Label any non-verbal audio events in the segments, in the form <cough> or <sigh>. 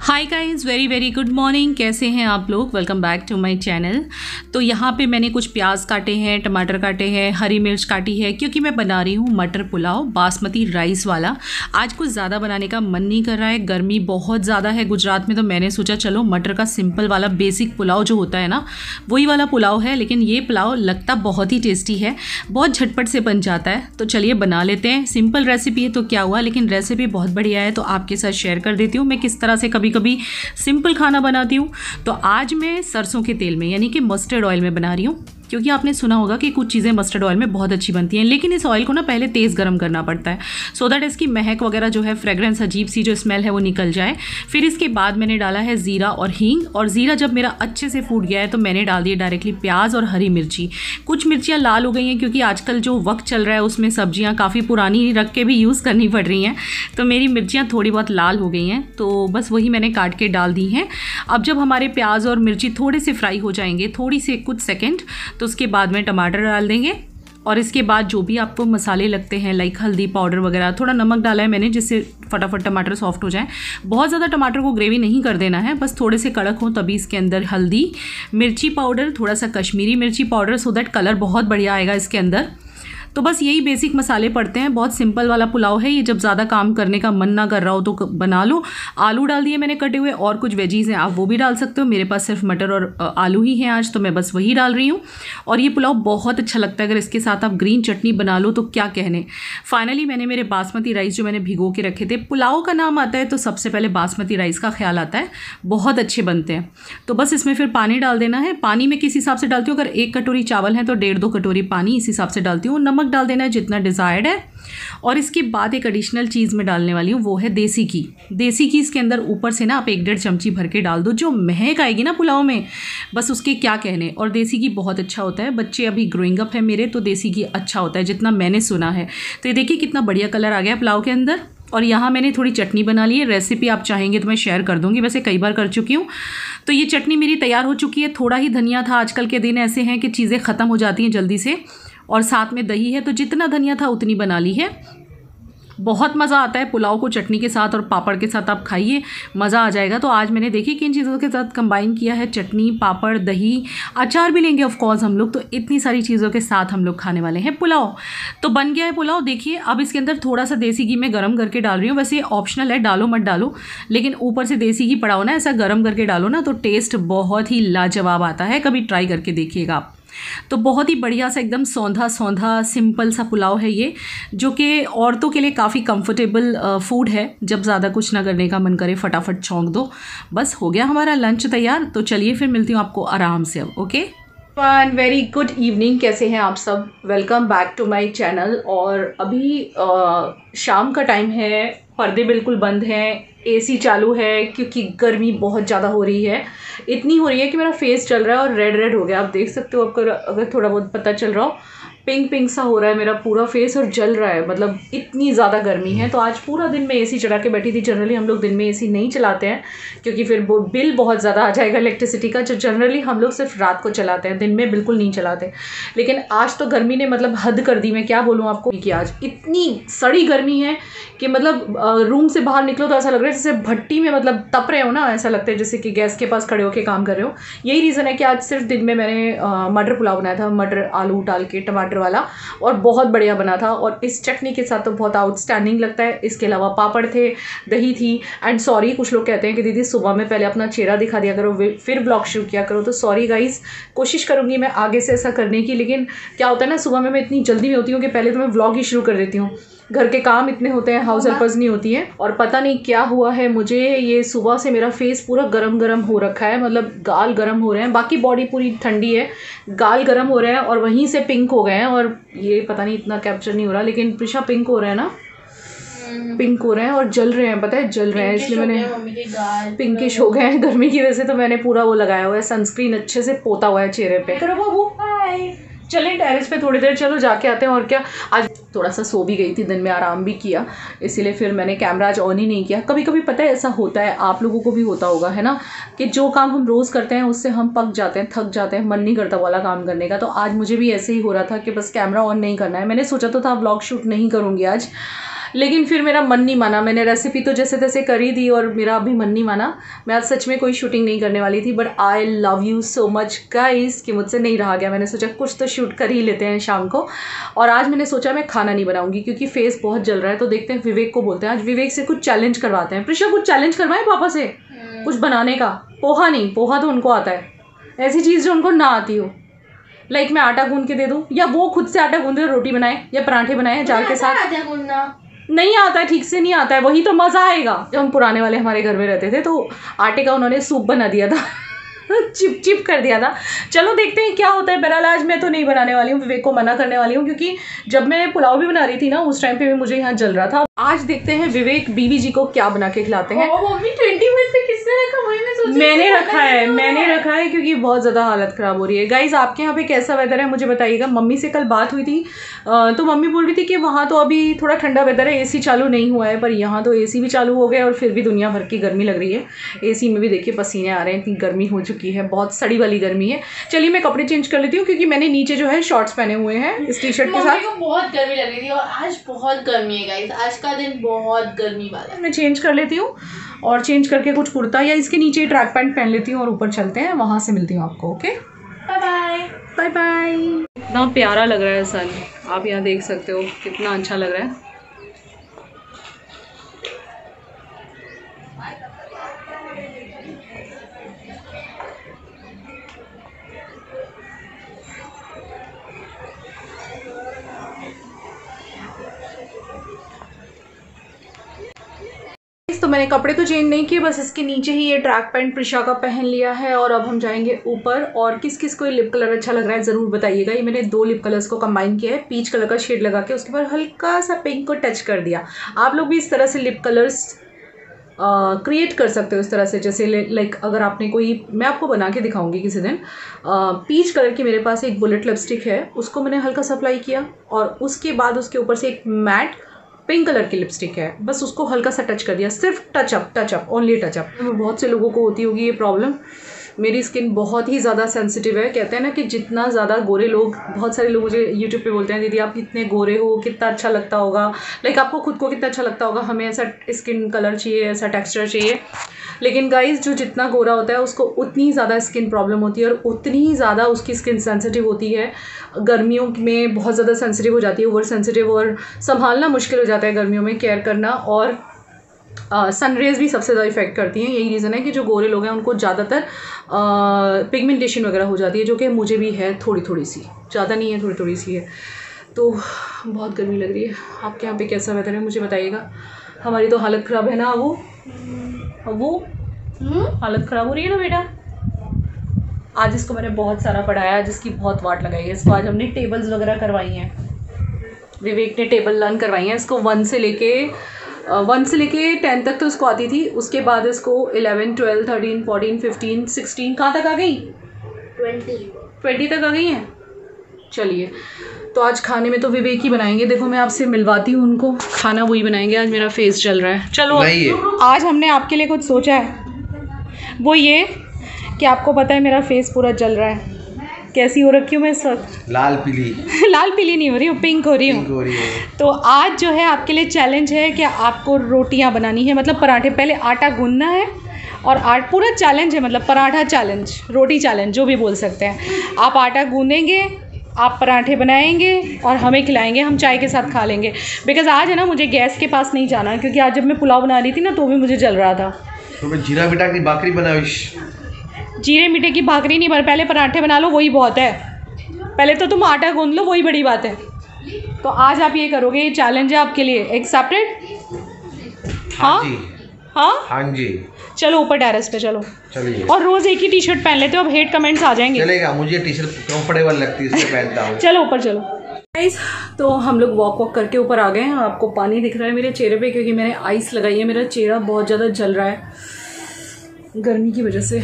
Hi guys very very good morning कैसे हैं आप लोग? Welcome back to my channel तो यहाँ पे मैंने कुछ प्याज काटे हैं, टमाटर काटे हैं, हरी मिर्च काटी है, क्योंकि मैं बना रही हूँ मटर पुलाव, बासमती राइस वाला। आज कुछ ज़्यादा बनाने का मन नहीं कर रहा है, गर्मी बहुत ज़्यादा है। गुजरात में तो मैंने सोचा, चलो मटर का सिंपल वाला बेसिक पुलाव जो होता है ना, वही वाला पुलाव है, लेकिन ये पुलाव लगता बहुत ही टेस्टी है। बहुत झटपट से बन जाता है। तो चलिए बना लेते हैं। सिंपल रेसिपी है तो क्या हुआ, लेकिन रेसिपी बहुत बढ़िया है तो आपके साथ शेयर कर देती हूँ। मैं किस तरह से कभी कभी कभी सिंपल खाना बनाती हूँ। तो आज मैं सरसों के तेल में, यानी कि मस्टर्ड ऑयल में बना रही हूँ। क्योंकि आपने सुना होगा कि कुछ चीज़ें मस्टर्ड ऑयल में बहुत अच्छी बनती हैं, लेकिन इस ऑयल को ना पहले तेज़ गर्म करना पड़ता है। सो दैट इसकी महक वगैरह जो है फ्रेग्रेंस अजीब सी जो स्मेल है, वो निकल जाए। फिर इसके बाद मैंने डाला है ज़ीरा और हींग। और ज़ीरा जब मेरा अच्छे से फूट गया है तो मैंने डाल दिया डायरेक्टली प्याज और हरी मिर्ची। कुछ मिर्चियाँ लाल हो गई हैं, क्योंकि आजकल जो वक्त चल रहा है, उसमें सब्ज़ियाँ काफ़ी पुरानी रख के भी यूज़ करनी पड़ रही हैं। तो मेरी मिर्चियाँ थोड़ी बहुत लाल हो गई हैं। तो बस वही मैंने काट के डाल दी हैं। अब जब हमारे प्याज और मिर्ची थोड़े से फ्राई हो जाएँगे, थोड़ी से कुछ सेकेंड तो उसके बाद में टमाटर डाल देंगे और इसके बाद जो भी आपको मसाले लगते हैं लाइक हल्दी पाउडर वगैरह, थोड़ा नमक डाला है मैंने जिससे फटाफट टमाटर सॉफ्ट हो जाए। बहुत ज़्यादा टमाटर को ग्रेवी नहीं कर देना है, बस थोड़े से कड़क हो तभी इसके अंदर हल्दी, मिर्ची पाउडर थोड़ा सा कश्मीरी मिर्ची पाउडर सो दैट कलर बहुत बढ़िया आएगा इसके अंदर। तो बस यही बेसिक मसाले पड़ते हैं। बहुत सिंपल वाला पुलाव है ये। जब ज़्यादा काम करने का मन ना कर रहा हो तो बना लो। आलू डाल दिए मैंने कटे हुए और कुछ वेजीज़ हैं। आप वो भी डाल सकते हो। मेरे पास सिर्फ़ मटर और आलू ही हैं आज तो मैं बस वही डाल रही हूँ। और ये पुलाव बहुत अच्छा लगता है। अगर इसके साथ आप ग्रीन चटनी बना लो तो क्या कहने। फाइनली मैंने मेरे बासमती राइस जो मैंने भिगो के रखे थे, पुलाव का नाम आता है तो सबसे पहले बासमती राइस का ख्याल आता है। बहुत अच्छे बनते हैं। तो बस इसमें फिर पानी डाल देना है। पानी में किस हिसाब से डालती हूँ? अगर एक कटोरी चावल है तो डेढ़ दो कटोरी पानी इस हिसाब से डालती हूँ। नमक डाल देना है जितना डिज़ायर्ड है। और इसके बाद एक एडिशनल चीज़ में डालने वाली हूँ, वो है देसी घी। देसी घी इसके अंदर ऊपर से ना आप एक डेढ़ चमची भर के डाल दो, जो महक आएगी ना पुलाव में, बस उसके क्या कहने। और देसी घी बहुत अच्छा होता है। बच्चे अभी ग्रोइंग अप है मेरे तो देसी घी अच्छा होता है, जितना मैंने सुना है। तो ये देखिए कितना बढ़िया कलर आ गया पुलाव के अंदर। और यहाँ मैंने थोड़ी चटनी बना ली है रेसिपी आप चाहेंगे तो मैं शेयर कर दूँगी, वैसे कई बार कर चुकी हूँ। तो ये चटनी मेरी तैयार हो चुकी है, थोड़ा ही धनिया था आजकल के दिन ऐसे हैं कि चीज़ें ख़त्म हो जाती हैं जल्दी से। और साथ में दही है तो जितना धनिया था उतनी बना ली है। बहुत मज़ा आता है पुलाव को चटनी के साथ और पापड़ के साथ आप खाइए, मज़ा आ जाएगा। तो आज मैंने देखी किन चीज़ों के साथ कंबाइन किया है चटनी, पापड़, दही, अचार भी लेंगे ऑफकोर्स हम लोग। तो इतनी सारी चीज़ों के साथ हम लोग खाने वाले हैं पुलाव। तो बन गया है पुलाव। देखिए, अब इसके अंदर थोड़ा सा देसी घी मैं गर्म करके डाल रही हूँ। वैसे ऑप्शनल है, डालो मत डालो, लेकिन ऊपर से देसी घी पड़ा हो ना, ऐसा गर्म करके डालो ना तो टेस्ट बहुत ही लाजवाब आता है। कभी ट्राई करके देखिएगा आप। तो बहुत ही बढ़िया सा एकदम सौंधा सौंधा सिंपल सा पुलाव है ये, जो कि औरतों के लिए काफ़ी कंफर्टेबल फ़ूड है। जब ज़्यादा कुछ ना करने का मन करे, फटाफट छोंक दो। बस हो गया हमारा लंच तैयार तो चलिए फिर मिलती हूँ आपको आराम से अब okay one very good evening कैसे हैं आप सब? Welcome back to my channel और अभी आ, शाम का टाइम है पर्दे बिल्कुल बंद हैं एसी चालू है क्योंकि गर्मी बहुत ज़्यादा हो रही है। इतनी हो रही है कि मेरा फेस चल रहा है और रेड रेड हो गया। आप देख सकते हो आपको अगर थोड़ा बहुत पता चल रहा हो। पिंक पिंक सा हो रहा है मेरा पूरा फेस और जल रहा है। मतलब इतनी ज़्यादा गर्मी है। तो आज पूरा दिन मैं एसी चढ़ा के बैठी थी। जनरली हम लोग दिन में एसी नहीं चलाते हैं, क्योंकि फिर वो बिल बहुत ज़्यादा आ जाएगा इलेक्ट्रिसिटी का। जो जनरली हम लोग सिर्फ़ रात को चलाते हैं, दिन में बिल्कुल नहीं चलाते। लेकिन आज तो गर्मी ने मतलब हद कर दी। मैं क्या बोलूँ आपको कि आज इतनी सड़ी गर्मी है कि मतलब रूम से बाहर निकलो तो ऐसा लग रहा है जैसे भट्टी में मतलब तप रहे हो ना, ऐसा लगता है जैसे कि गैस के पास खड़े होकर काम कर रहे हो। यही रीज़न है कि आज सिर्फ़ दिन में मैंने मटर पुलाव बनाया था, मटर, आलू डाल के, टमाटर वाला, और बहुत बढ़िया बना था। और इस चटनी के साथ तो बहुत आउटस्टैंडिंग लगता है। इसके अलावा पापड़ थे, दही थी एंड सॉरी कुछ लोग कहते हैं कि दीदी सुबह में पहले अपना चेहरा दिखा दिया करो, फिर ब्लॉग शुरू किया करो। तो सॉरी गाइज़ कोशिश करूँगी मैं आगे से ऐसा करने की, लेकिन क्या होता है ना, सुबह में मैं इतनी जल्दी में होती हूँ कि पहले तो मैं ब्लॉग ही शुरू कर देती हूँ। घर के काम इतने होते हैं हाउस हेल्पर्स नहीं होती हैं। और पता नहीं क्या हुआ है मुझे ये सुबह से मेरा फेस पूरा गरम गरम हो रखा है मतलब गाल गरम हो रहे हैं। बाकी बॉडी पूरी ठंडी है गाल गरम हो रहे हैं और वहीं से पिंक हो गए हैं और ये पता नहीं इतना कैप्चर नहीं हो रहा लेकिन प्रिशा पिंक हो रहे हैं ना? पिंक हो रहे हैं और जल रहे हैं पता है? जल रहे हैं इसलिए मैंने पिंकिश हो गए हैं। गर्मी की वजह से तो मैंने पूरा वो लगाया हुआ है सनस्क्रीन अच्छे से पोता हुआ है चेहरे पे। करो बाबू हाय चलें टेरेस पे थोड़ी देर, चलो जाके आते हैं, और क्या? आज थोड़ा सा सो भी गई थी, दिन में आराम भी किया, इसीलिए फिर मैंने कैमरा आज ऑन ही नहीं किया। कभी कभी पता है ऐसा होता है, आप लोगों को भी होता होगा, है ना? कि जो काम हम रोज़ करते हैं, उससे हम पक जाते हैं, थक जाते हैं, मन नहीं करता वाला काम करने का। तो आज मुझे भी ऐसे ही हो रहा था कि बस कैमरा ऑन नहीं करना है। मैंने सोचा तो था ब्लॉग शूट नहीं करूँगी आज। लेकिन फिर मेरा मन नहीं माना। मैंने रेसिपी तो जैसे तैसे करी दी और मेरा अभी मन नहीं माना। मैं आज सच में कोई शूटिंग नहीं करने वाली थी but I love you so much guys कि मुझसे नहीं रहा गया। मैंने सोचा कुछ तो शूट कर ही लेते हैं शाम को। और आज मैंने सोचा मैं खाना नहीं बनाऊँगी क्योंकि फेस बहुत जल रहा है तो देखते हैं विवेक को बोलते हैं। आज विवेक से कुछ चैलेंज करवाते हैं। प्रिशा कुछ चैलेंज करवाएँ पापा से? कुछ बनाने का? पोहा नहीं पोहा तो उनको आता है। ऐसी चीज़ जो उनको ना आती हो। लाइक मैं आटा गूंद के दे दूँ या वो खुद से आटा गूंद रोटी बनाए या पराठे बनाए जाल के साथ। नहीं आता है ठीक से नहीं आता है, वही तो मज़ा आएगा। जब हम पुराने वाले हमारे घर में रहते थे तो आटे का उन्होंने सूप बना दिया था। <laughs> चिप चिप कर दिया था। चलो देखते हैं क्या होता है। बहरहाल, आज मैं तो नहीं बनाने वाली हूँ, विवेक को मना करने वाली हूँ, क्योंकि जब मैं पुलाव भी बना रही थी ना, उस टाइम पे भी मुझे यहाँ जल रहा था। आज देखते हैं विवेक बीवी जी को क्या बना के खिलाते हैं। ट्वेंटी मिनट से किसने रखा वही मैं सोच मैंने रखा है मैंने रखा है क्योंकि बहुत ज़्यादा हालत ख़राब हो रही है। गाइज़ आपके यहाँ पे कैसा वेदर है मुझे बताइएगा। मम्मी से कल बात हुई थी। तो मम्मी बोल रही थी कि वहाँ तो अभी थोड़ा ठंडा वेदर है एसी चालू नहीं हुआ है पर यहाँ तो एसी भी चालू हो गया और फिर भी दुनिया भर की गर्मी लग रही है। एसी में भी देखिए पसीने आ रहे हैं इतनी गर्मी हो चुकी है बहुत सड़ी वाली गर्मी है। चलिए मैं कपड़े चेंज कर लेती हूँ क्योंकि मैंने नीचे जो है शॉर्ट्स पहने हुए हैं इस टी शर्ट के साथ। बहुत गर्मी लग रही थी और आज बहुत गर्मी है गाइज़ आज का दिन बहुत गर्मी वाला है। मैं चेंज कर लेती हूँ। और चेंज करके कुछ कुर्ता या इसके नीचे ट्रैक पैंट पहन लेती हूँ और ऊपर चलते हैं वहाँ से मिलती हूँ आपको okay bye bye bye bye इतना प्यारा लग रहा है सन। आप यहाँ देख सकते हो कितना अच्छा लग रहा है। तो मैंने कपड़े तो चेंज नहीं किए, बस इसके नीचे ही ये ट्रैक पैंट प्रिशा का पहन लिया है और अब हम जाएँगे ऊपर और किस किस को ये लिप कलर अच्छा लग रहा है ज़रूर बताइएगा। ये मैंने दो लिप कलर्स को कंबाइन किया है पीच कलर का शेड लगा के उसके ऊपर हल्का सा पिंक को टच कर दिया। आप लोग भी इस तरह से लिप कलर्स क्रिएट कर सकते हो इस तरह से। जैसे लाइक अगर आपने कोई, मैं आपको बना के दिखाऊँगी किसी दिन। पीच कलर की मेरे पास एक बुलेट लिपस्टिक है, उसको मैंने हल्का सा अप्लाई किया और उसके बाद उसके ऊपर से एक मैट पिंक कलर की लिपस्टिक है। बस उसको हल्का सा टच कर दिया। सिर्फ़ टचअप टचअप ओनली टचअप बहुत से लोगों को होती होगी ये प्रॉब्लम मेरी स्किन बहुत ही ज़्यादा सेंसिटिव है। कहते हैं ना कि जितना ज़्यादा गोरे लोग, बहुत सारे लोग मुझे यूट्यूब पे बोलते हैं, दीदी, आप इतने गोरे हो? कितना अच्छा लगता होगा? लाइक आपको खुद को कितना अच्छा लगता होगा? हमें ऐसा स्किन कलर चाहिए, ऐसा टेक्सचर चाहिए। लेकिन गाइस जो जितना गोरा होता है, उसको उतनी ज़्यादा स्किन प्रॉब्लम होती है और उतनी ही ज़्यादा उसकी स्किन सेंसिटिव होती है। गर्मियों में बहुत ज़्यादा सेंसिटिव हो जाती है ओवर सेंसिटिव और संभालना मुश्किल हो जाता है गर्मियों में केयर करना और सन रेज भी सबसे ज़्यादा इफ़ेक्ट करती हैं। यही रीज़न है कि जो गोरे लोग हैं, उनको ज़्यादातर पिगमेंटेशन वगैरह हो जाती है, जो कि मुझे भी है थोड़ी थोड़ी सी। ज़्यादा नहीं है थोड़ी थोड़ी सी है। तो बहुत गर्मी लग रही है। आपके यहाँ पे कैसा वेदर है, मुझे बताइएगा। हमारी तो हालत ख़राब है ना वो? वो? हालत ख़राब हो रही है ना बेटा? आज इसको मैंने बहुत सारा पढ़ाया जिसकी बहुत वाट लगाई है। इसको आज हमने टेबल्स वगैरह करवाई हैं। विवेक ने टेबल लर्न करवाई हैं। इसको वन से लेके वन से लेके टेन तक तो इसको आती थी। उसके बाद इसको eleven twelve thirteen fourteen fifteen sixteen कहाँ तक आ गई? ट्वेंटी ट्वेंटी तक आ गई हैं? चलिए। तो आज खाने में तो विवेक ही बनाएँगे। देखो मैं आपसे मिलवाती हूँ उनको। खाना वही बनाएँगे। आज मेरा फेस चल रहा है। चलो आज हमने आपके लिए कुछ सोचा है। वो ये कि आपको पता है मेरा फेस पूरा जल रहा है। कैसी हो रखी हूँ मैं इस वक्त लाल पीली। <laughs> लाल पीली नहीं हो रही हूँ पिंक हो रही हूँ। पिंक हो रही है। तो आज जो है आपके लिए चैलेंज है कि आपको रोटियाँ बनानी है। मतलब पराठे पहले आटा गूंदना है और आट पूरा चैलेंज है मतलब पराठा चैलेंज रोटी चैलेंज जो भी बोल सकते हैं। आप आटा गूंदेंगे आप पराठे बनाएँगे और हमें खिलाएँगे हम चाय के साथ खा लेंगे। बिकॉज़ आज है ना मुझे गैस के पास नहीं जाना क्योंकि आज जब मैं पुलाव बना रही थी ना तो भी मुझे जल रहा था। तो मैं जीरा बेटा की बाकरी बनाविश जीरे मीठे की भाकरी नहीं पर पहले पराठे बना लो वही बहुत है। पहले तो तुम आटा गूंद लो वही बड़ी बात है। तो आज आप ये करोगे ये चैलेंज है आपके लिए। एक्सेप्टेड हाँ? जी। हाँ? हाँ जी। चलो ऊपर टेरेस पे चलो। चलिए। और रोज एक ही टी शर्ट पहन लेते हो अब हेट कमेंट्स आ जाएँगे। चलेगा मुझे टी शर्ट कंफर्टेबल लगती है इसलिए पहनता हूँ। <laughs> चलो ऊपर चलो। गाइस तो हम लोग वॉक वॉक करके ऊपर आ गए हैं। आपको पानी दिख रहा है मेरे चेहरे पे क्योंकि मैंने आइस लगाई है। मेरा चेहरा बहुत ज़्यादा जल रहा है गर्मी की वजह से।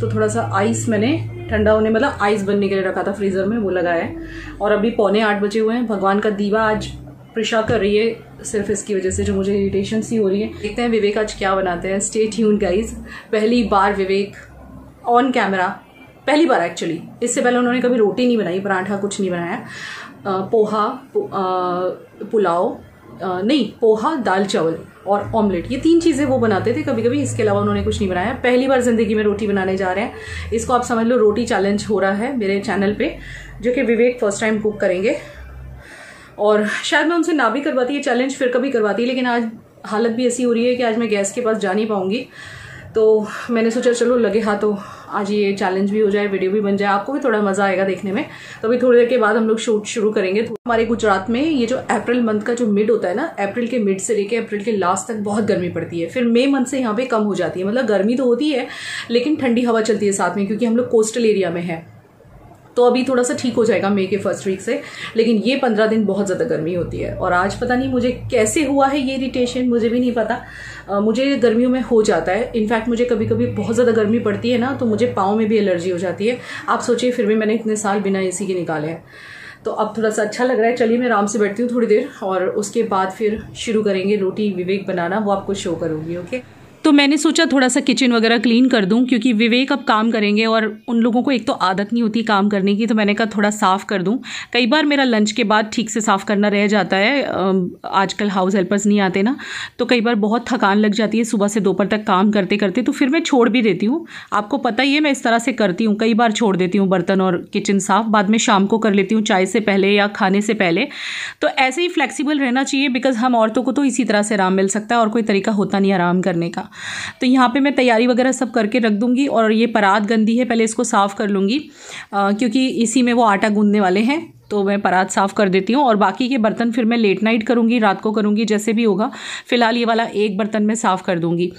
तो थोड़ा सा आइस मैंने ठंडा होने मतलब आइस बनने के लिए रखा था फ्रीज़र में वो लगाया है। और अभी पौने आठ बजे हुए हैं। भगवान का दीवा आज प्रिशा कर रही है सिर्फ़ इसकी वजह से जो मुझे इरिटेशन सी हो रही है। देखते हैं विवेक आज क्या बनाते हैं। स्टे ट्यून गाइज़ पहली बार विवेक ऑन कैमरा पहली बार एक्चुअली इससे पहले उन्होंने कभी रोटी नहीं बनाई पराठा कुछ नहीं बनाया। अ, पोहा पुलाव नहीं पोहा दाल चावल और ऑमलेट ये तीन चीज़ें वो बनाते थे कभी कभी इसके अलावा उन्होंने कुछ नहीं बनाया। पहली बार ज़िंदगी में रोटी बनाने जा रहे हैं। इसको आप समझ लो रोटी चैलेंज हो रहा है मेरे चैनल पे जो कि विवेक फ़र्स्ट टाइम कुक करेंगे। और शायद मैं उनसे ना भी करवाती, ये चैलेंज फिर कभी करवाती, लेकिन आज हालत भी ऐसी हो रही है कि आज मैं गैस के पास जा नहीं पाऊँगी। तो मैंने सोचा, चलो लगे हाथ तो आज ये चैलेंज भी हो जाए वीडियो भी बन जाए, आपको भी थोड़ा मज़ा आएगा देखने में। तो अभी थोड़ी देर के बाद हम लोग शूट शुरू करेंगे। तो हमारे गुजरात में ये जो अप्रैल मंथ का जो मिड होता है ना अप्रैल के मिड से लेके अप्रैल के लास्ट तक बहुत गर्मी पड़ती है। फिर मई मंथ से यहाँ पे कम हो जाती है। मतलब गर्मी तो होती है, लेकिन ठंडी हवा चलती है साथ में, क्योंकि हम लोग कोस्टल एरिया में है। तो अभी थोड़ा सा ठीक हो जाएगा मई के फ़र्स्ट वीक से लेकिन ये पंद्रह दिन बहुत ज़्यादा गर्मी होती है। और आज पता नहीं मुझे कैसे हुआ है ये इरिटेशन मुझे भी नहीं पता। अ, मुझे गर्मियों में हो जाता है। इनफैक्ट मुझे कभी कभी बहुत ज़्यादा गर्मी पड़ती है ना तो मुझे पाँव में भी एलर्जी हो जाती है। आप सोचिए फिर भी मैंने इतने साल बिना एसी के निकाले हैं। तो अब थोड़ा सा अच्छा लग रहा है। चलिए मैं आराम से बैठती हूँ थोड़ी देर और उसके बाद फिर शुरू करेंगे रोटी विवेक बनाना। वो आपको शो करूँगी ओके तो मैंने सोचा थोड़ा सा किचन वगैरह क्लीन कर दूँ, क्योंकि विवेक अब काम करेंगे और उन लोगों को एक तो आदत नहीं होती काम करने की तो मैंने कहा थोड़ा साफ़ कर दूँ। कई बार मेरा लंच के बाद ठीक से साफ़ करना रह जाता है आजकल हाउस हेल्पर्स नहीं आते ना तो कई बार बहुत थकान लग जाती है सुबह से दोपहर तक काम करते करते तो फिर मैं छोड़ भी देती हूँ। आपको पता ही है मैं इस तरह से करती हूँ, कई बार छोड़ देती हूँ बर्तन और किचन साफ़, बाद में शाम को कर लेती हूँ चाय से पहले या खाने से पहले। तो ऐसे ही फ्लेक्सिबल रहना चाहिए बिकॉज़ हम औरतों को तो इसी तरह से आराम मिल सकता है और कोई तरीका होता नहीं आराम करने का। तो यहाँ पे मैं तैयारी वगैरह सब करके रख दूँगी और ये परात गंदी है, पहले इसको साफ़ कर लूँगी क्योंकि इसी में वो आटा गूँधने वाले हैं। तो मैं परात साफ़ कर देती हूँ और बाकी के बर्तन फिर मैं लेट नाइट करूँगी, रात को करूँगी, जैसे भी होगा। फ़िलहाल ये वाला एक बर्तन मैं साफ़ कर दूँगी।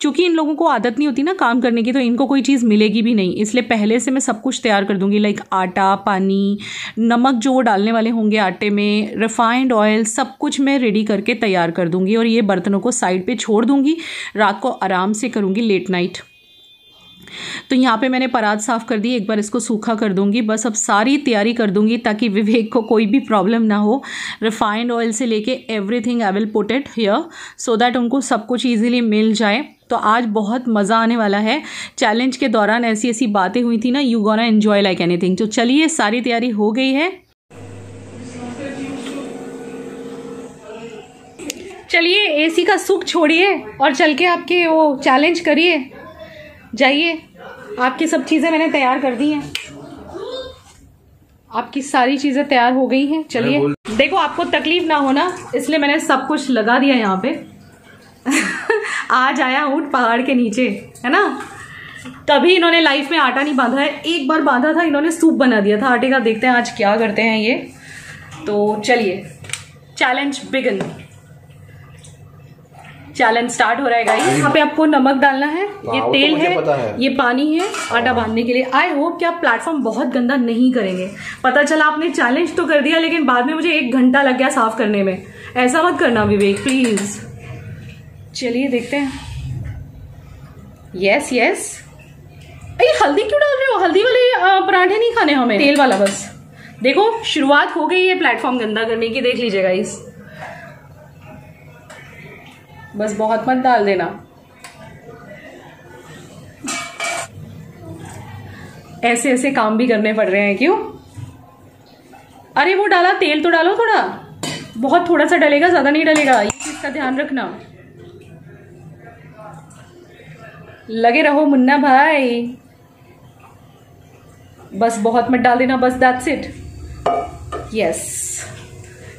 चूँकि इन लोगों को आदत नहीं होती ना काम करने की तो इनको कोई चीज़ मिलेगी भी नहीं। इसलिए पहले से मैं सब कुछ तैयार कर दूँगी लाइक आटा, पानी, नमक जो वो डालने वाले होंगे आटे में रिफाइंड ऑयल सब कुछ मैं रेडी करके तैयार कर दूँगी और ये बर्तनों को साइड पर छोड़ दूँगी। रात को आराम से करूँगी लेट नाइट तो यहाँ पे मैंने परात साफ़ कर दी, एक बार इसको सूखा कर दूँगी। बस अब सारी तैयारी कर दूँगी ताकि विवेक को कोई भी प्रॉब्लम ना हो। रिफाइंड ऑयल से लेके everything I will put it here so that उनको सब कुछ ईजिली मिल जाए। तो आज बहुत मज़ा आने वाला है। चैलेंज के दौरान ऐसी ऐसी बातें हुई थी ना you gonna enjoy like anything तो चलिए, सारी तैयारी हो गई है। चलिए एसी का सुख छोड़िए और चल के आपके वो चैलेंज करिए। जाइए। आपकी सब चीज़ें मैंने तैयार कर दी हैं। आपकी सारी चीज़ें तैयार हो गई हैं। चलिए। देखो आपको तकलीफ़ ना हो ना इसलिए मैंने सब कुछ लगा दिया यहाँ पे। <laughs> आज आया ऊँट पहाड़ के नीचे है ना? कभी इन्होंने लाइफ में आटा नहीं बांधा है। एक बार बांधा था इन्होंने सूप बना दिया था। आटे का देखते हैं आज क्या करते हैं ये। तो चलिए। चैलेंज बिगन चैलेंज स्टार्ट हो रहा है गाइस यहाँ पे आपको नमक डालना है ये हाँ, तो तेल है है। ये पानी है आटा बांधने के लिए। आई होप कि आप प्लेटफॉर्म बहुत गंदा नहीं करेंगे। पता चला आपने चैलेंज तो कर दिया लेकिन बाद में मुझे एक घंटा लग गया साफ़ करने में। ऐसा मत करना विवेक प्लीज़ चलिए देखते हैं। यस यस ये हल्दी क्यों डाल रहे हो? हल्दी वाले पराठे नहीं खाने हमें। तेल वाला बस। देखो शुरुआत हो गई है प्लेटफॉर्म गंदा करने की देख लीजिएगा इस बस बहुत मत डाल देना। ऐसे ऐसे काम भी करने पड़ रहे हैं, क्यों? अरे, वो डाला, तेल तो डालो थोड़ा। बहुत थोड़ा सा डलेगा, ज़्यादा नहीं डलेगा। ये चीज़ का ध्यान रखना। लगे रहो मुन्ना भाई। बस बहुत मत डाल देना, बस दैट्स इट यस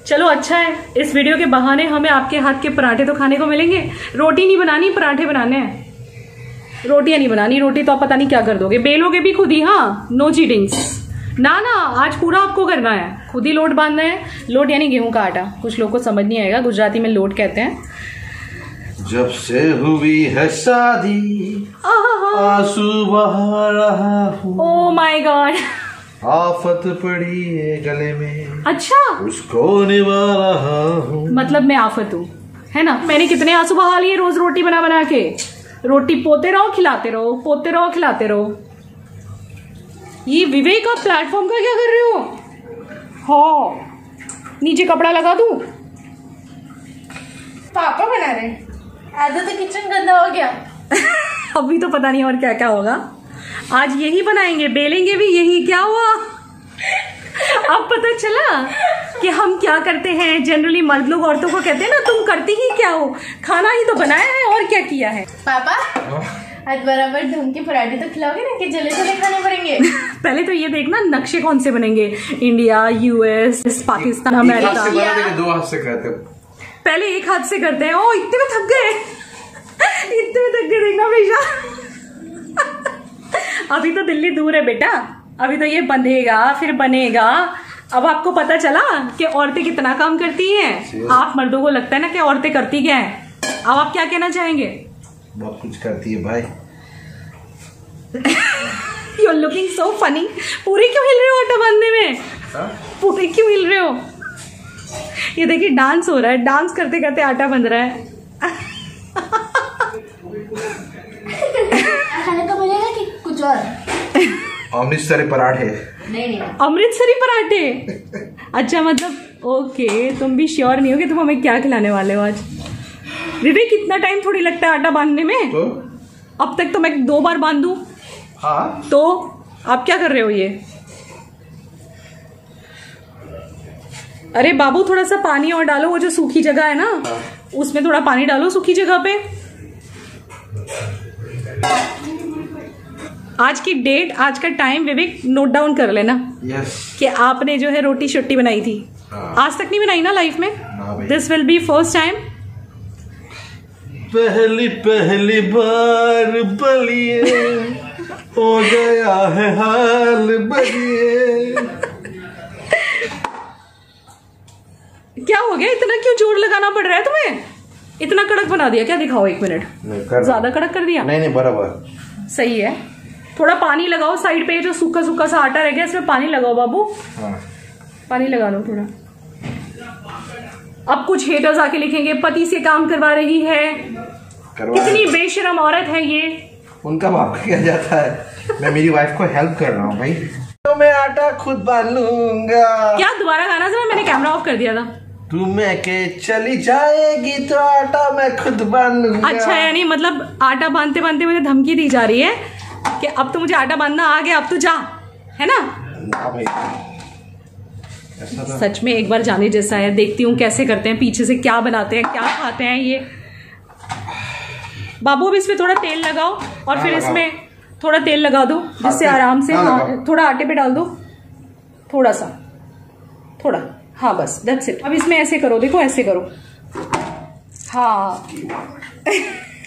चलो अच्छा है। इस वीडियो के बहाने हमें आपके हाथ के पराठे तो खाने को मिलेंगे। रोटी नहीं बनानी पराठे बनाने हैं। रोटियाँ नहीं बनानी रोटी तो आप पता नहीं क्या कर दोगे। बेलोगे भी खुद ही हाँ नो चीटिंग्स ना ना आज पूरा आपको करना है। खुद ही लोट बांधना है। लोट यानी गेहूँ का आटा। कुछ लोग को समझ नहीं आएगा गुजराती में लोट कहते हैं। जब से हुई है शादी आँसू बहा रहा हूँ। ओ माय गॉड आफत पड़ी है गले में। अच्छा। उसको निभा रहा हूँ। मतलब मैं आफत हूँ है ना? मैंने कितने आँसू बहा लिए रोज रोटी बना बना के। रोटी पोते रहो खिलाते रहो पोते रहो खिलाते रहो। ये विवेक आप प्लेटफॉर्म का क्या कर रहे हो? हाँ। नीचे कपड़ा लगा दू? पापा बना रहे आधा तो किचन गंदा हो गया। <laughs> अभी तो पता नहीं और क्या क्या होगा। आज यही बनाएँगे बेलेंगे भी यही। क्या हुआ? अब पता चला कि हम क्या करते हैं। जनरली मर्द लोग औरतों को कहते हैं ना तुम करती ही क्या हो? खाना ही तो बनाया है और क्या किया है? पापा आज बराबर धूम के पराठे तो खिलाओगे ना कि जले जले खाने पड़ेंगे? <laughs> पहले तो ये देखना नक्शे कौन से बनेंगे? इंडिया यूएस पाकिस्तान अमेरिका दो हाथ से करते हो। पहले एक हाथ से करते हैं। ओ इतने में थक गए। <laughs> इतने में थक गए देखना हमेशा। अभी तो दिल्ली दूर है बेटा। अभी तो ये बंधेगा फिर बनेगा। अब आपको पता चला कि औरतें कितना काम करती हैं। आप मर्दों को लगता है ना कि औरतें करती क्या है? अब आप क्या कहना चाहेंगे? बहुत कुछ करती है भाई। You are looking so funny पूरे क्यों हिल रहे हो आटा बांधने में? हाँ? पूरे क्यों हिल रहे हो? ये देखिए डांस हो रहा है। डांस करते करते आटा बंध रहा है <laughs> खाने का बोलेगा कुछ और अमृतसरी पराठे। नहीं नहीं। अमृतसरी पराठे? अच्छा मतलब ओके तुम भी श्योर नहीं हो कि तुम हमें क्या खिलाने वाले हो आज? विवेक कितना टाइम थोड़ी लगता है आटा बांधने में? तो? अब तक तो मैं दो बार बाँध। दूँ हाँ। तो आप क्या कर रहे हो ये? अरे बाबू थोड़ा सा पानी और डालो वो जो सूखी जगह है ना उसमें थोड़ा पानी डालो सूखी जगह पे। आज की डेट आज का टाइम विवेक नोट डाउन कर लेना यस कि आपने जो है रोटी शोटी बनाई थी। हाँ। आज तक नहीं बनाई ना लाइफ में? This will be first time पहली पहली बार बलिए हो गया है हाल बलिए। क्या हो गया? इतना क्यों ज़ोर लगाना पड़ रहा है तुम्हें? इतना कड़क बना दिया। क्या दिखाओ एक मिनट? ज़्यादा कड़क कर दिया? नहीं नहीं बराबर। सही है। थोड़ा पानी लगाओ साइड पे जो सूखा सूखा सा आटा रह गया इसमें पानी लगाओ बाबू। हाँ। पानी लगा लो थोड़ा। अब कुछ हेटर्स आके लिखेंगे पति से काम करवा रही है। कितनी बेशरम औरत है ये। उनका बाप क्या जाता है। मैं मेरी वाइफ को हेल्प कर रहा हूँ भाई। तो मैं आटा खुद बाँध लूँगा। क्या दोबारा गाना था मैंने कैमरा ऑफ़ कर दिया था। तू मैं के चली जाएगी तो आटा मैं खुद बाँध लूँगा। अच्छा यानी मतलब आटा बांधते बांधते मुझे धमकी दी जा रही है। कि अब तो मुझे आटा बांधना आ गया अब तो जा है ना? तो सच में एक बार जाने जैसा है देखती हूँ कैसे करते हैं पीछे से क्या बनाते हैं क्या खाते हैं ये। बाबू अब इसमें थोड़ा तेल लगाओ और हाँ, फिर। इसमें थोड़ा तेल लगा दो जिससे आराम से हाँ, हाँ थोड़ा आटे पे डाल दो। थोड़ा सा। थोड़ा। हाँ बस दैट्स इट अब इसमें ऐसे करो देखो ऐसे करो। हाँ। <laughs>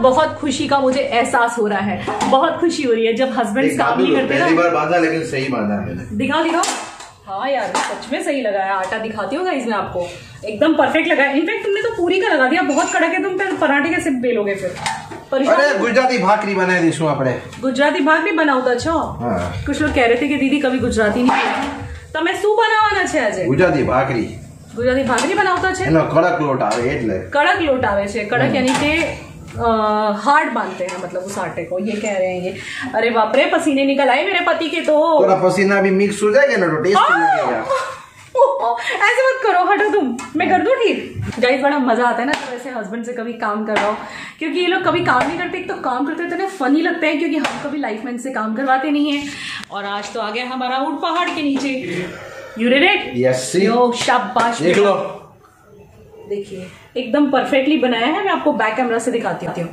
बहुत खुशी का मुझे एहसास हो रहा है बहुत खुशी हो रही है जब हस्बैंड एक काम बात नहीं बोलो, करते पहली ना बार बांधा लेकिन सही बांधा मैंने दिखाओ दिखाओ हाँ यार सच में सही लगा है आटा दिखाती हूँ इसमें आपको एकदम परफेक्ट लगा है इनफैक्ट तुमने तो पूरी का लगा दिया बहुत कड़क है तुम फिर पराठे कैसे बेलोगे फिर अरे परेशान गुजराती भाकरी बनाई दी શું આપણે ગુજરાતી ભાગ બી બનાવતા છો હા. कुछ लोग कह रहे थे कि दीदी कभी गुजराती नहीं खाई। તમે શું બનાવવાના છે આજે ગુજરાતી ભાકરી ગુજરાતી ભાખરી બનાવતા છે એનો કડક લોટ આવે એટલે कड़क लोट आवे छे कड़क यानी कि हार्ड बांधते हैं मतलब उस आटे को ये कह रहे हैं ये। अरे बाप रे पसीने निकल आए मेरे पति के तो। थोड़ा पसीना भी मिक्स हो जाएगा ना तो टेस्ट लगेगा। <laughs> ऐसे मत करो हटो तुम मैं कर दूँ ठीक? गाइस बड़ा मज़ा आता है ना जब ऐसे हस्बैंड से कभी काम कर रहा हो। क्योंकि ये लोग कभी काम नहीं करते एक तो काम करते हुए इतने फनी लगते हैं क्योंकि हम कभी लाइफ में इनसे काम करवाते नहीं है। और आज तो आ गया हमारा ऊट पहाड़ के नीचे। यू रेड यस यो शाबाश। देख लो। देखिए एकदम परफेक्टली बनाया है मैं आपको बैक कैमरा से दिखाती हूँ।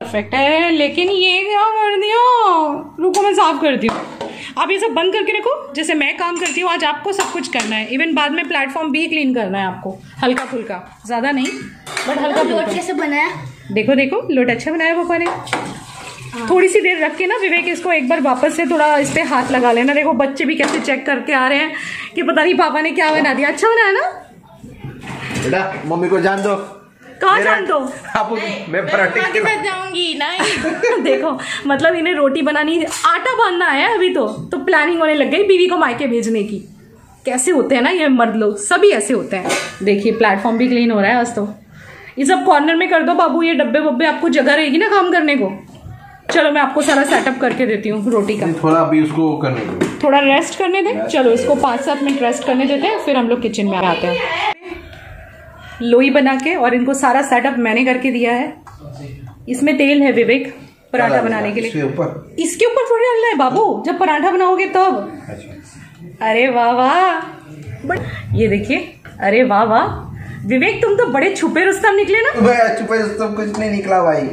परफेक्ट है लेकिन ये क्या कर दिया? रुको मैं साफ़ करती हूँ। आप ये सब बंद करके रखो जैसे मैं काम करती हूँ आज आपको सब कुछ करना है। इवन बाद में प्लेटफॉर्म भी क्लीन करना है आपको हल्का फुल्का ज़्यादा नहीं बट हल्का लोट कैसे बनाया? देखो देखो लोट अच्छा बनाया पापा ने। थोड़ी सी देर रख के ना विवेक इसको एक बार वापस से थोड़ा इस पे हाथ लगा लेना। देखो बच्चे भी कैसे चेक करके आ रहे हैं कि पता नहीं पापा ने क्या बना दिया। अच्छा बनाया ना? बेटा मम्मी को जान दो। कहाँ जान दो? आप मैं पराठे के साथ जाऊँगी नहीं। <laughs> देखो मतलब इन्हें रोटी बनानी आटा बांधना है अभी तो। तो प्लानिंग होने लग गई बीवी को मायके भेजने की। कैसे होते हैं ना ये मर्द लोग? सभी ऐसे होते हैं। देखिए प्लेटफॉर्म भी क्लीन हो रहा है आज तो। ये सब कॉर्नर में कर दो बाबू ये डब्बे वब्बे आपको जगह रहेगी ना काम करने को। चलो मैं आपको सारा सेटअप करके देती हूँ रोटी का। थोड़ा अभी उसको करने दो। थोड़ा रेस्ट करने दें। चलो इसको पाँच सात मिनट रेस्ट करने देते हैं फिर हम लोग किचन में आते हैं। लोई बना के और इनको सारा सेटअप मैंने करके दिया है। इसमें तेल है विवेक पराठा बनाने के लिए। इसके ऊपर? इसके ऊपर थोड़ी डालना है बाबू जब पराठा बनाओगे तब। अच्छा। अरे वाह वाह। बट ये देखिए अरे वाह वाह। विवेक तुम तो बड़े छुपे रुस्तम निकले ना। छुपे रुस्तम कुछ नहीं निकला भाई।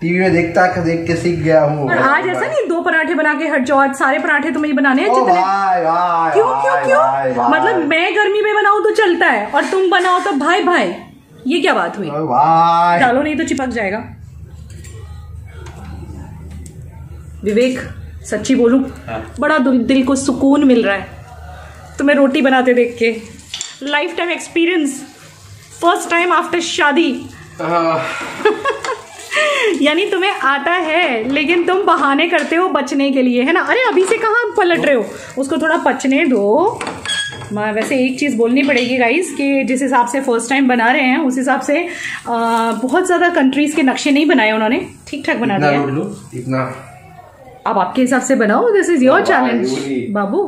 टीवी में देखता देख के सीख गया हूँ। आज ऐसा नहीं दो पराठे बना के हट जाओ आज सारे पराठे तुम्हें ही बनाने हैं जितने भाई भाई क्यों क्यों भाई, क्यों? भाई, भाई। मतलब मैं गर्मी में बनाऊ तो चलता है और तुम बनाओ तो भाई भाई। ये क्या बात हुई? डालो नहीं तो चिपक जाएगा। विवेक सच्ची बोलूँ हाँ। बड़ा दिल को सुकून मिल रहा है। तुम्हें रोटी बनाते देख के। Lifetime experience first time after शादी। आह, <laughs> यानी तुम्हें आता है लेकिन तुम बहाने करते हो बचने के लिए है ना? अरे अभी से कहाँ पलट रहे हो? उसको थोड़ा पचने दो। मैं वैसे एक चीज़ बोलनी पड़ेगी गाइस कि जिस हिसाब से फ़र्स्ट टाइम बना रहे हैं उस हिसाब से आ, बहुत ज़्यादा कंट्रीज़ के नक्शे नहीं बनाए उन्होंने। ठीक ठाक बना दिया। इतना। अब आपके हिसाब से बनाओ दिस इज़ योर चैलेंज बाबू।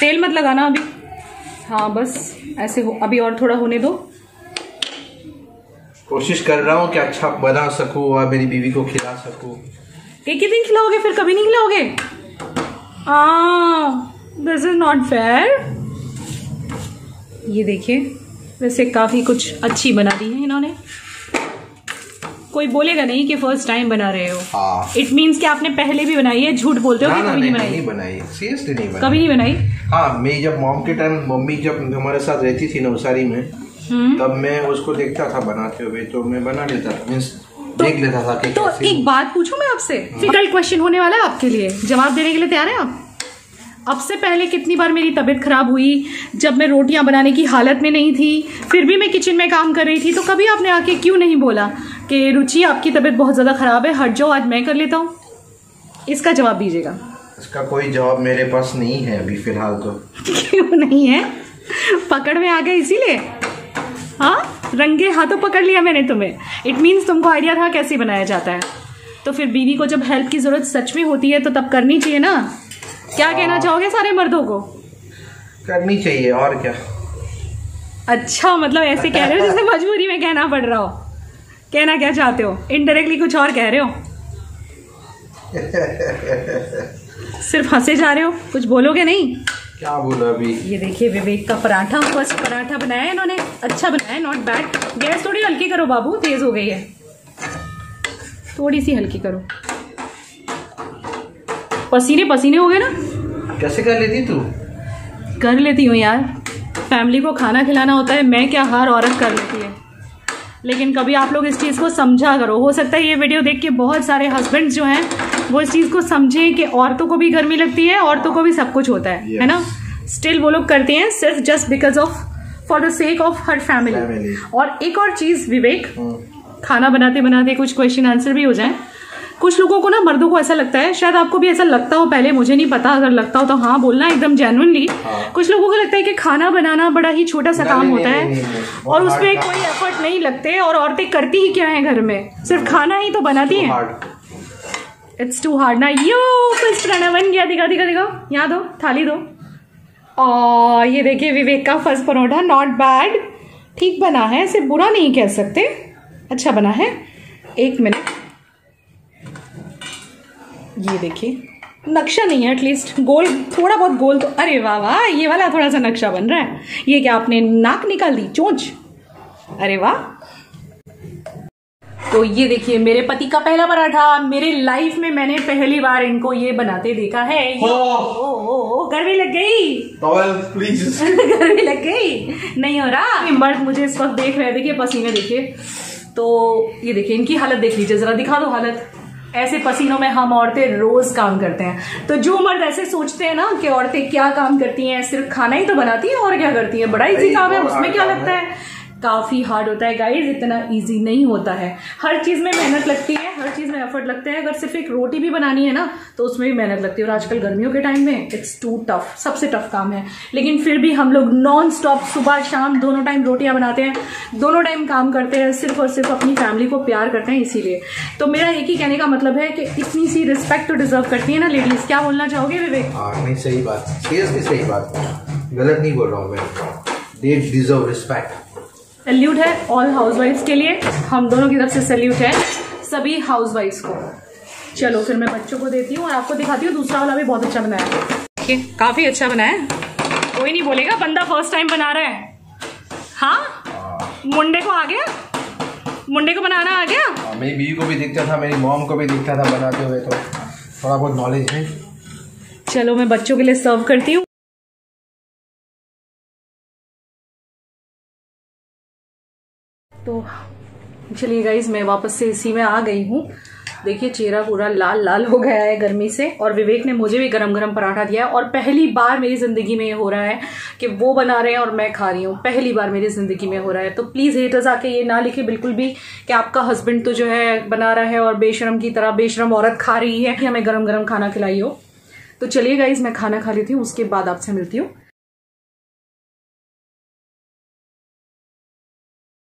तेल मत लगाना अभी। हाँ बस ऐसे हो अभी और थोड़ा होने दो। कोशिश कर रहा हूँ कि अच्छा बना सकूँ और मेरी बीवी को खिला सकूँ। एक ही दिन खिलाओगे फिर कभी नहीं खिलाओगे? दिस इज़ नॉट फेयर ये देखिए वैसे काफ़ी कुछ अच्छी बना दी है इन्होंने। कोई बोलेगा नहीं कि फ़र्स्ट टाइम बना रहे हो। हाँ। इट मीन्स कि आपने पहले भी बनाई है झूठ बोलते हो कि कभी नहीं, बनाई? बनाई। सीरियसली नहीं बनाई। कभी नहीं बनाई? हाँ मैं जब मॉम के टाइम मम्मी जब हमारे साथ रहती थी नवसारी में तब मैं उसको देखता था बनाते हुए तो मैं बना लेता था मीन्स देख लेता था कि तो एक बात पूछूँ मैं आपसे? डिफ़िकल्ट क्वेश्चन होने वाला है आपके लिए। जवाब देने के लिए तैयार हैं आप? अब से पहले कितनी बार मेरी तबीयत खराब हुई जब मैं रोटियाँ बनाने की हालत में नहीं थी फिर भी मैं किचन में काम कर रही थी तो कभी आपने आके क्यों नहीं बोला कि रुचि आपकी तबीयत बहुत ज़्यादा खराब है हट जाओ आज मैं कर लेता हूँ? इसका जवाब दीजिएगा। इसका कोई जवाब मेरे पास नहीं है अभी फ़िलहाल तो। <laughs> क्यों नहीं है? पकड़ में आ गए इसीलिए? हाँ? रंगे हाथों पकड़ लिया मैंने तुम्हें। इट मीन्स तुमको आइडिया था कैसे बनाया जाता है। तो फिर बीवी को जब हेल्प की ज़रूरत सच में होती है तो तब करनी चाहिए ना? क्या कहना चाहोगे सारे मर्दों को? करनी चाहिए और क्या? अच्छा मतलब ऐसे कह रहे हो जैसे मजबूरी में कहना पड़ रहा हो। कहना क्या चाहते हो? इनडायरेक्टली कुछ और कह रहे हो? <laughs> सिर्फ़ हंसे जा रहे हो? कुछ बोलोगे नहीं? क्या बोला अभी? ये देखिए विवेक का पराठा फ़र्स्ट पराठा बनाया इन्होंने। अच्छा बनाया नॉट बैड गैस थोड़ी हल्की करो बाबू तेज हो गई है। थोड़ी सी हल्की करो। पसीने पसीने हो गए ना? कैसे कर लेती तू? कर लेती हूँ यार। फैमिली को खाना खिलाना होता है मैं क्या हर औरत कर लेती है। लेकिन कभी आप लोग इस चीज़ को समझा करो। हो सकता है ये वीडियो देख के बहुत सारे हस्बैंड्स जो हैं वो इस चीज़ को समझें कि औरतों को भी गर्मी लगती है औरतों को भी सब कुछ होता है Yes. है ना? स्टिल वो लोग करते हैं सिर्फ़ just because of for the sake of her family और एक और चीज़ विवेक हम्म, खाना बनाते बनाते कुछ क्वेश्चन आंसर भी हो जाए। कुछ लोगों को ना मर्दों को ऐसा लगता है शायद आपको भी ऐसा लगता हो पहले मुझे नहीं पता अगर लगता हो तो हाँ बोलना एकदम जेनुअनली हाँ। कुछ लोगों को लगता है कि खाना बनाना बड़ा ही छोटा सा काम होता है नहीं, नहीं, और उसमें कोई एफर्ट नहीं लगते और औरतें करती ही क्या है घर में? सिर्फ़ खाना ही तो बनाती हैं. इट्स टू हार्ड ना यो फ़र्स्ट खाना बन गया दिखा दिखा दिखा. यहाँ दो, थाली दो. और ये देखिए, विवेक का फ़र्स्ट परोठा नॉट बैड ठीक बना है, इसे बुरा नहीं कह सकते. अच्छा बना है. एक मिनट ये देखिए. नक्शा नहीं है एटलीस्ट गोल, थोड़ा बहुत गोल तो अरे वाह वाह, ये वाला थोड़ा सा नक्शा बन रहा है. ये क्या आपने नाक निकाल दी? चोंच. अरे वाह. तो ये देखिए मेरे पति का पहला पराठा मेरे लाइफ में मैंने पहली बार इनको ये बनाते देखा है। हो। ओ, ओ, ओ, गर्मी लग गई। Please. <laughs> गर्मी लग गई। नहीं हो रहा? मर्द मुझे इस वक्त देख रहे हैं देखिए पसीने देखिए। तो ये देखिए इनकी हालत देख लीजिए जरा दिखा दो हालत। ऐसे पसीनों में हम औरतें रोज काम करते हैं। तो जो मर्द ऐसे सोचते हैं ना कि औरतें क्या काम करती हैं सिर्फ़ खाना ही तो बनाती हैं और क्या करती हैं? बड़ा इजी काम है उसमें क्या लगता है। काफ़ी हार्ड होता है गाइस इतना ईजी नहीं होता है। हर चीज़ में मेहनत लगती है, हर चीज़ में एफर्ट लगता है। अगर सिर्फ़ एक रोटी भी बनानी है ना तो उसमें भी मेहनत लगती है। और आजकल गर्मियों के टाइम में इट्स टू टफ सबसे टफ काम है। लेकिन फिर भी हम लोग नॉन स्टॉप सुबह, शाम दोनों टाइम रोटियाँ बनाते हैं, दोनों टाइम काम करते हैं, सिर्फ़ और सिर्फ़ अपनी फैमिली को प्यार करते हैं इसीलिए। तो मेरा एक ही कहने का मतलब है कि इतनी सी रिस्पेक्ट तो डिजर्व करती है ना लेडीज़ क्या बोलना चाहोगे, विवेक? हाँ नहीं, सही बात। सही बात। गलत नहीं बोल रहा हूँ मैं। दे डिजर्व रिस्पेक्ट सल्यूट है ऑल हाउसवाइफ्स के लिए। हम दोनों की तरफ़ से सल्यूट है सभी हाउसवाइफ्स को। चलो फिर मैं बच्चों को देती हूँ और आपको दिखाती हूँ। दूसरा वाला भी बहुत अच्छा बनाया। है काफ़ी अच्छा बनाया। है कोई नहीं बोलेगा बंदा फ़र्स्ट टाइम बना रहा है। हाँ? मुंडे को आ गया? मुंडे को बनाना आ गया? हाँ, मेरी बीवी को भी दिखता था मेरी मॉम को भी दिखता था बनाते हुए तो थोड़ा बहुत नॉलेज है। चलो मैं बच्चों के लिए सर्व करती हूँ। तो चलिए गाइज़ मैं वापस से इसी में आ गई हूँ। देखिए, चेहरा पूरा लाल लाल हो गया है गर्मी से। और विवेक ने मुझे भी गरम गरम पराठा दिया है। और पहली बार मेरी ज़िंदगी में ये हो रहा है कि वो बना रहे हैं और मैं खा रही हूँ। पहली बार मेरी ज़िंदगी में हो रहा है। तो प्लीज़ हेटर्स आके ये ना लिखे बिल्कुल भी कि आपका हस्बैंड तो जो है बना रहा है और बेशरम की तरह बेशरम औरत खा रही है कि हमें गर्म गर्म खाना खिलाई हो तो चलिए गाइज़ मैं खाना खा लेती हूँ, उसके बाद आपसे मिलती हूँ।